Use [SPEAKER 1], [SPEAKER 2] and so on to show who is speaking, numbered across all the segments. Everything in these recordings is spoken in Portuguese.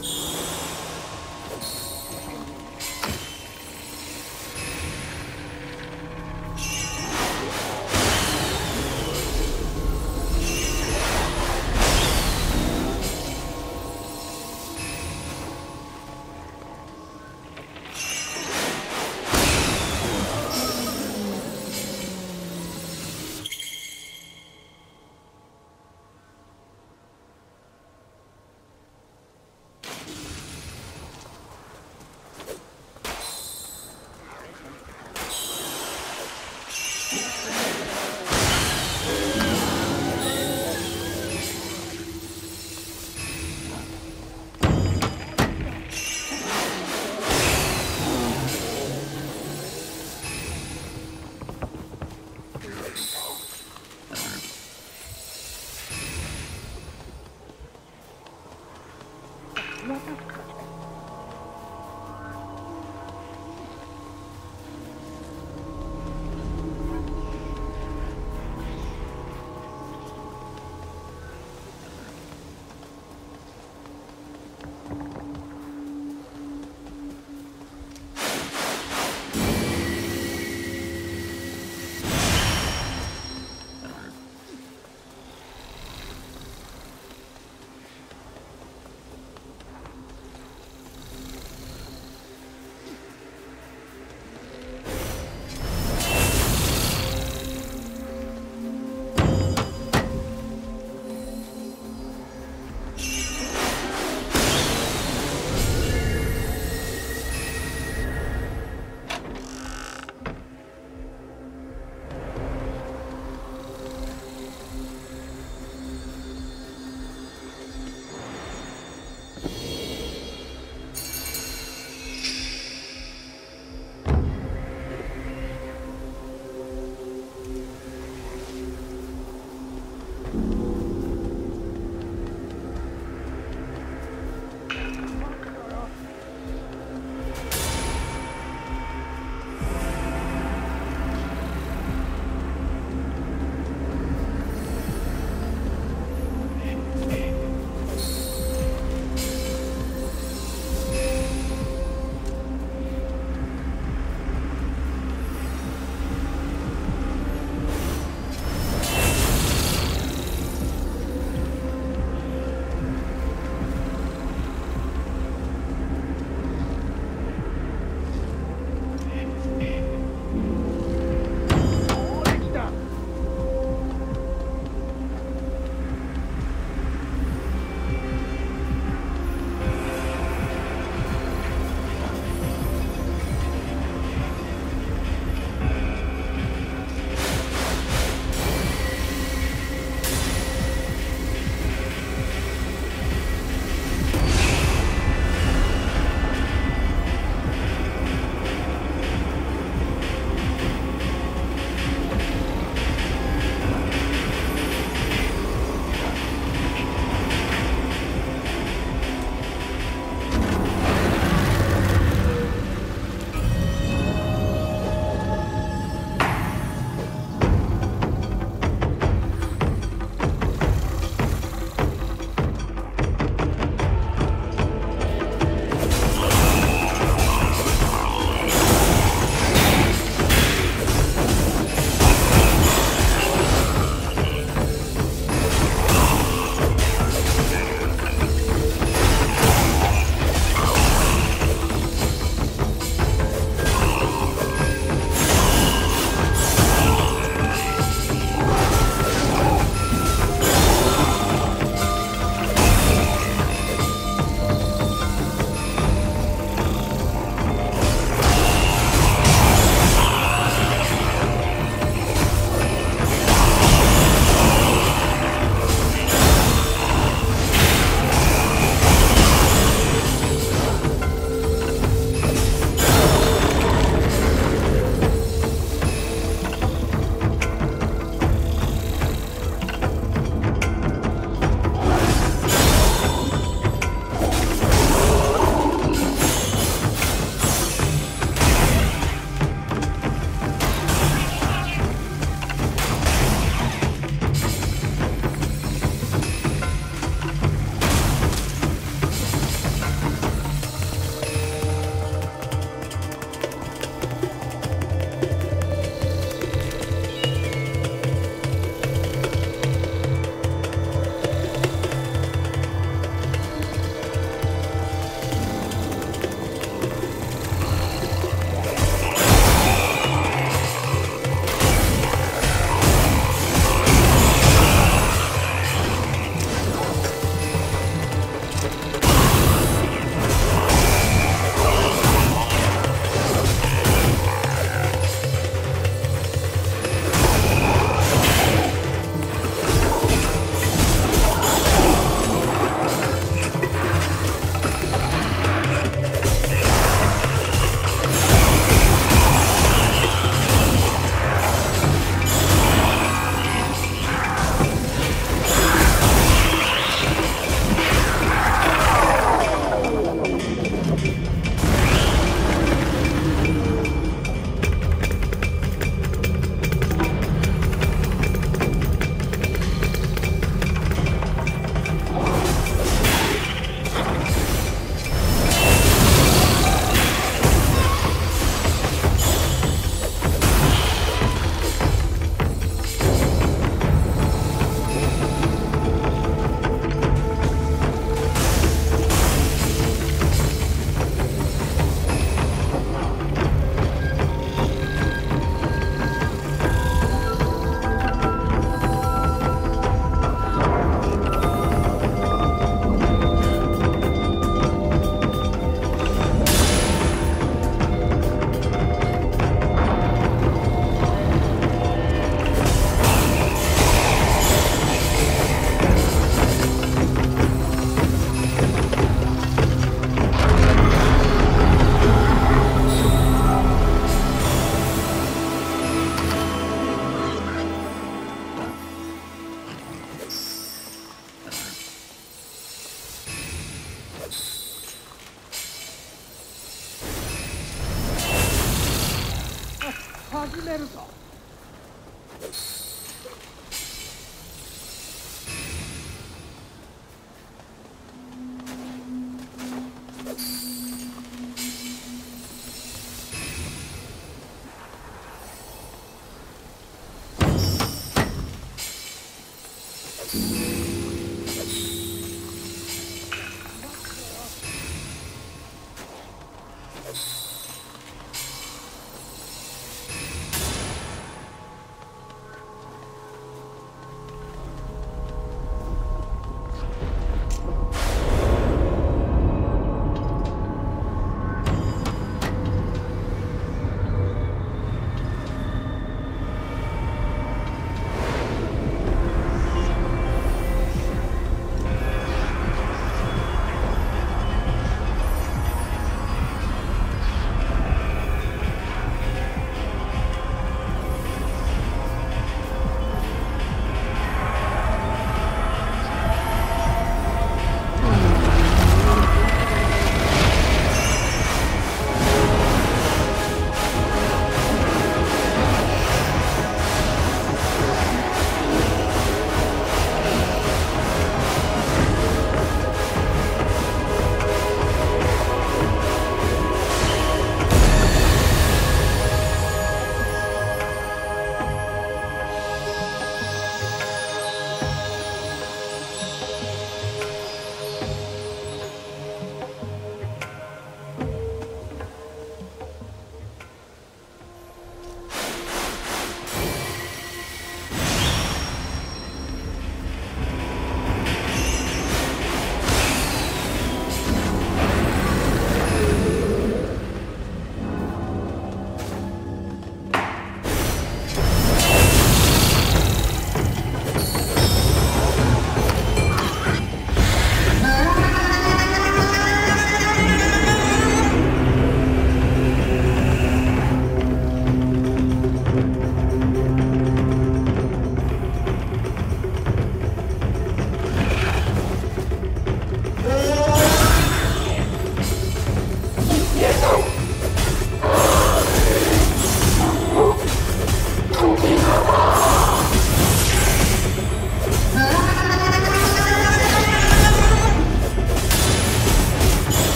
[SPEAKER 1] Música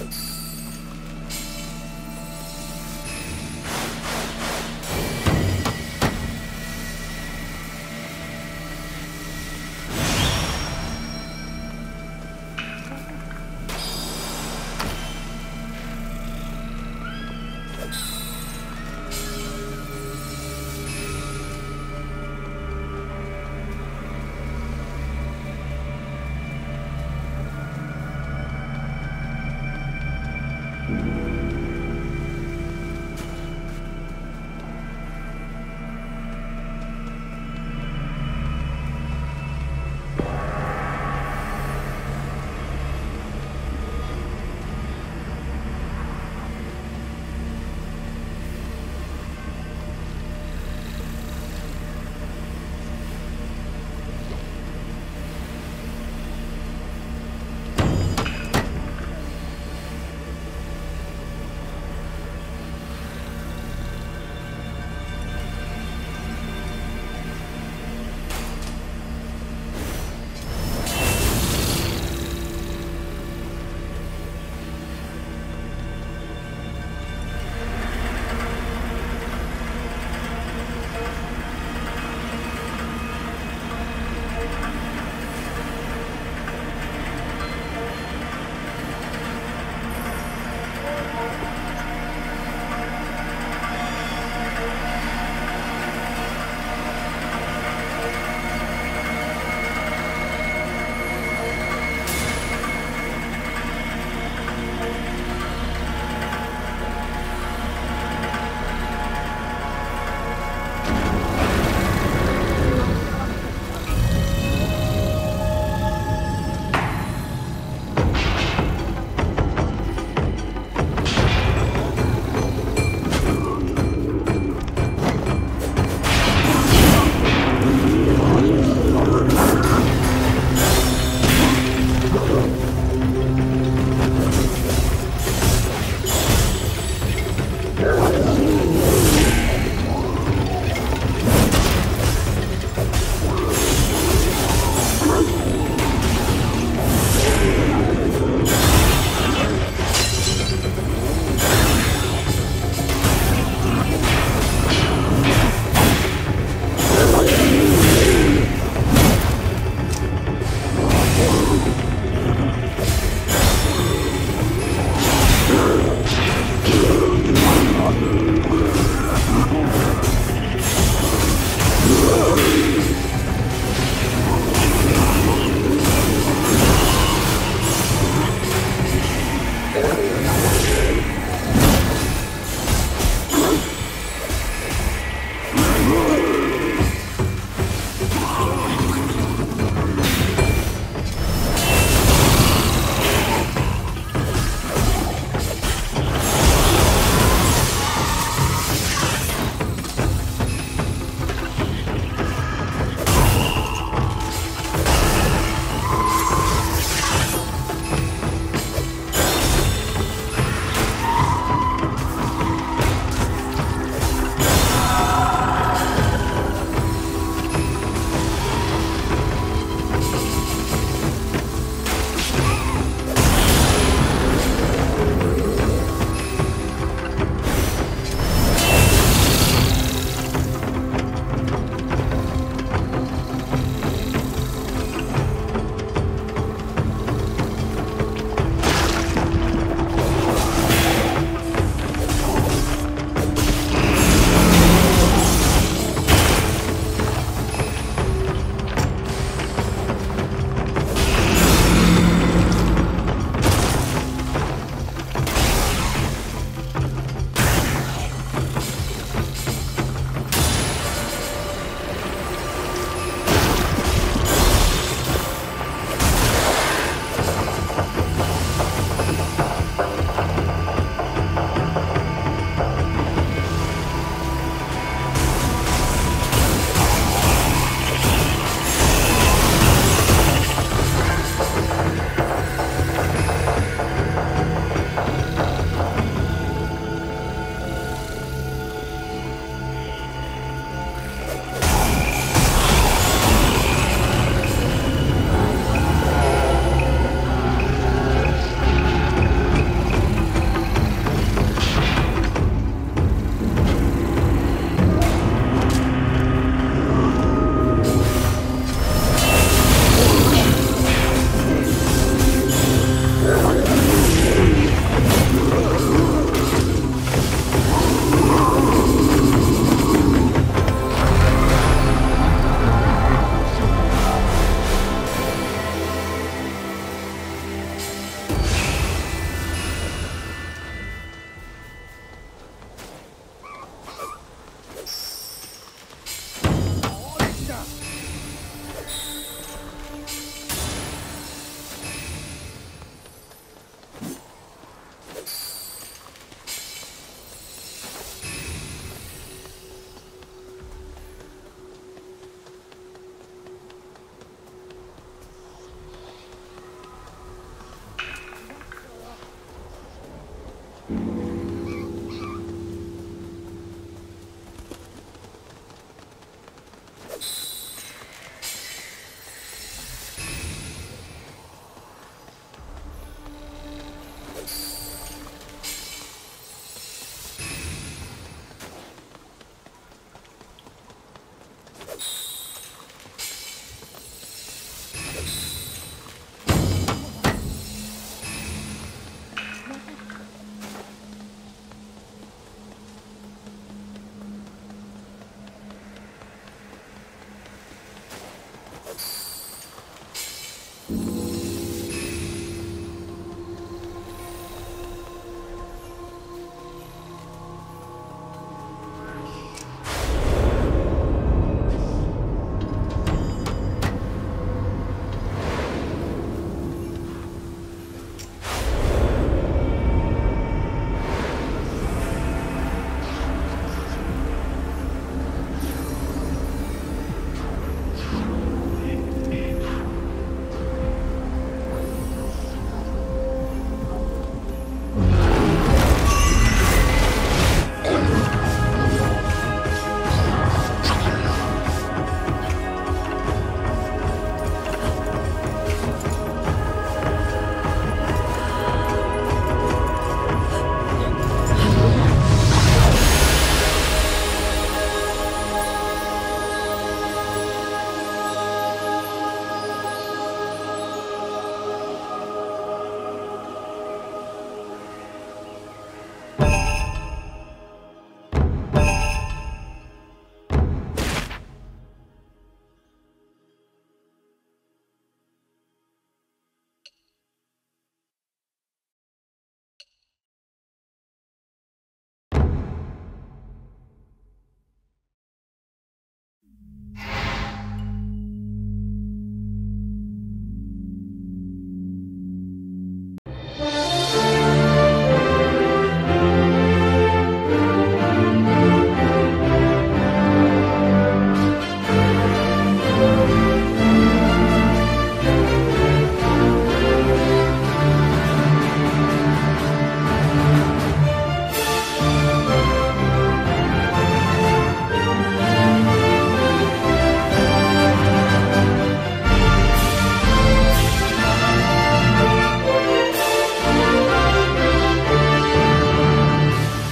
[SPEAKER 2] happens.